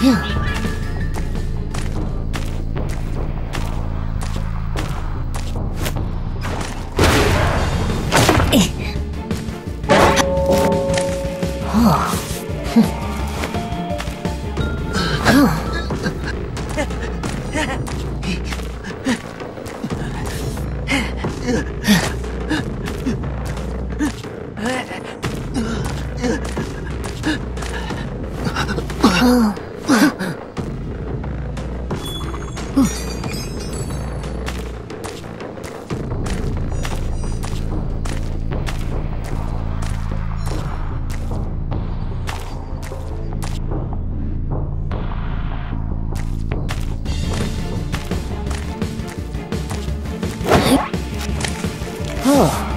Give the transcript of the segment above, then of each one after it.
Yeah. Oh. Huh.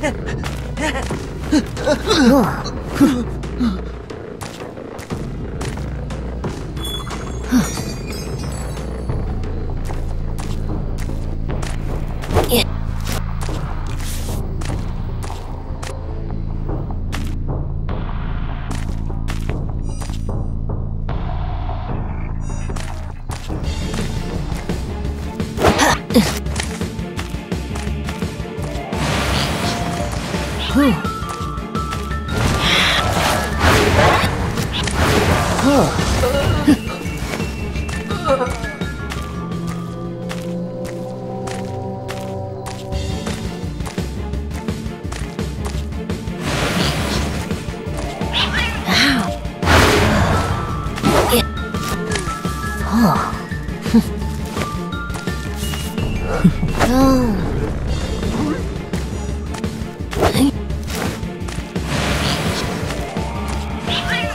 嘿嘿嘿啊哼 Oh.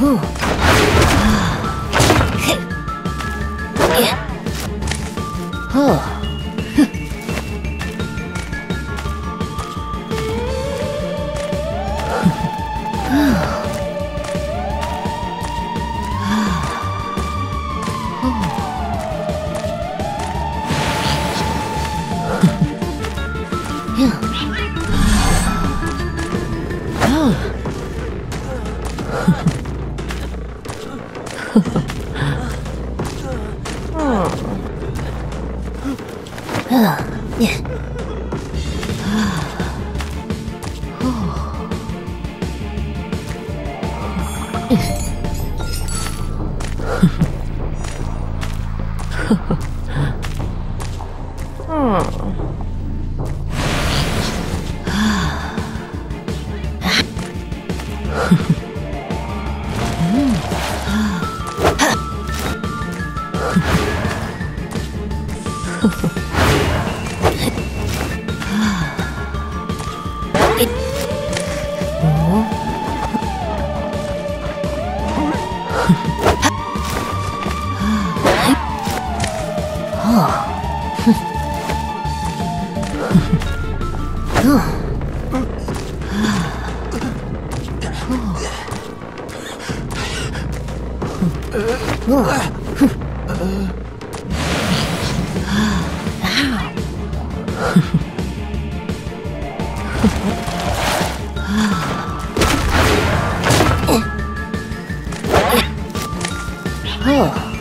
Oh. 呵呵，嗯，嗯，哦，呵呵，呵呵，嗯。啊！哦！哼！哼哼！嗯！嗯！啊！啊！哼！呃！啊！哼！呃！呵呵。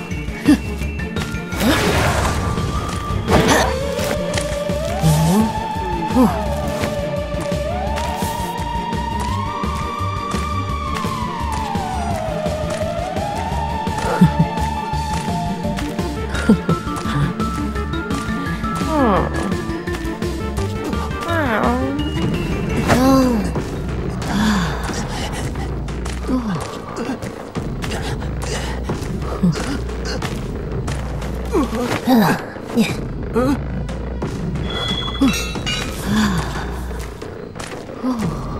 嗯。你嗯。哦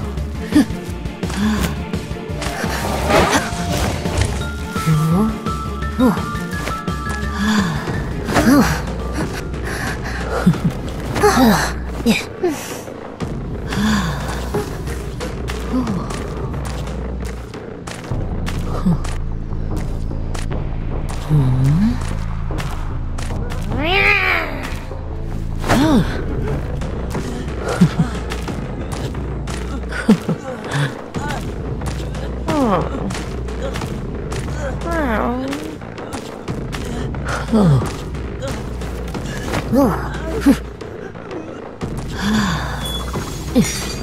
Oh. Oh. Oof.